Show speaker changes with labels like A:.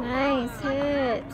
A: Nice hit.